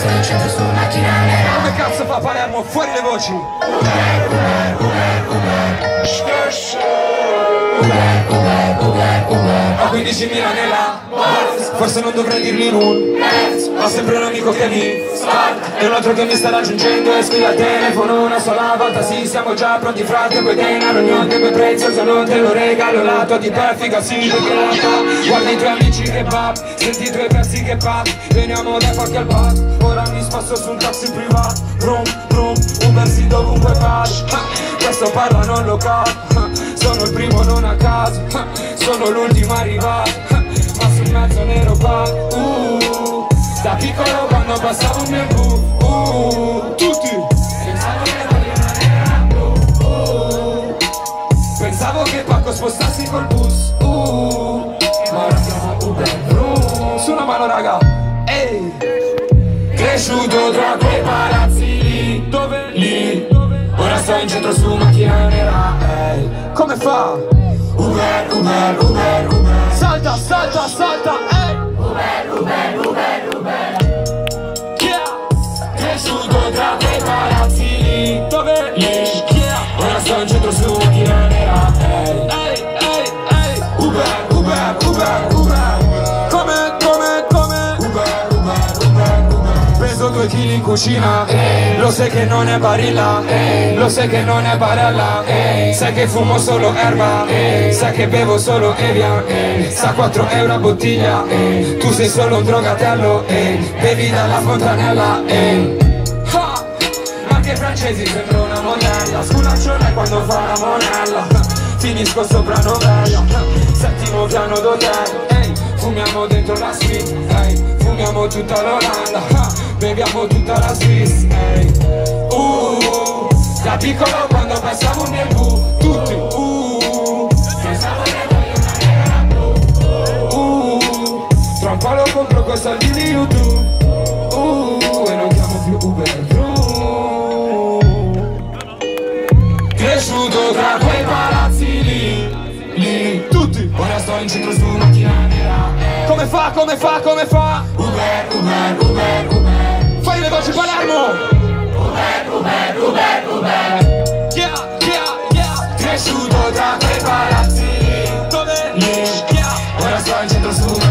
sto in centro su macchina nera. Come cazzo fa Palermo? Fuori le voci. Uber, Uber, Uber, Uber Uber, Uber, Uber, Uber 15.000 nella Forse non dovrei dirli in un Ho sempre un amico che mi stalk E un altro che mi sta raggiungendo e squilla il telefono una sola volta. Sì, siamo già pronti frate Poi denaro, niente, poi prezioso Non te lo regalo, la tua di figa Sì, perché la fa. Guarda i tuoi amici che pop Senti i tuoi pezzi che pop. Veniamo da qualche al pub Ora mi spasso su un taxi privato Brum, brum, Uber sì dovunque vado Questo parla non lo capo caso Sono l'ultimo arrivato Ma sul mezzo nero qua uh, Da piccolo quando passavo il mio blu uh, Tutti. Pensavo che vogliono nera blu uh, Pensavo che Pacco spostassi col bus uh, Ma ora siamo Uber blu. Su una mano raga. Ehi. Cresciuto tra quei palazzi lì Dove? Lì? Ora sto in centro su macchina nera ehi. Come fa? Uber, Uber, Uber, Uber. Salta, salta, salta, ehi Chili in cucina. Lo sai che non è barilla. Lo sai che non è barella. Sai che fumo solo erba. Sai che bevo solo Evian Sa 4 euro a bottiglia. Tu sei solo un drogatello. Bevi dalla fontanella! Ma che francesi sembra una modella. Sculaccione quando fa la monella. Finisco sopra novella. Settimo piano d'hotel. Fumiamo dentro la suite. Fumiamo tutta l'Olanda Beviamo tutta la Swiss Ehi, uh Da piccolo quando passavo nel bu Tutti, uh Pensavo che voglio una blu Uh Tra un po' lo compro con soldi di YouTube Uh E non chiamo più Uber blu Cresciuto tra quei palazzi lì, lì Tutti. Ora sto in centro su macchina nera Come fa, come fa, come fa? Uber, Uber, Uber, Uber Macie to suma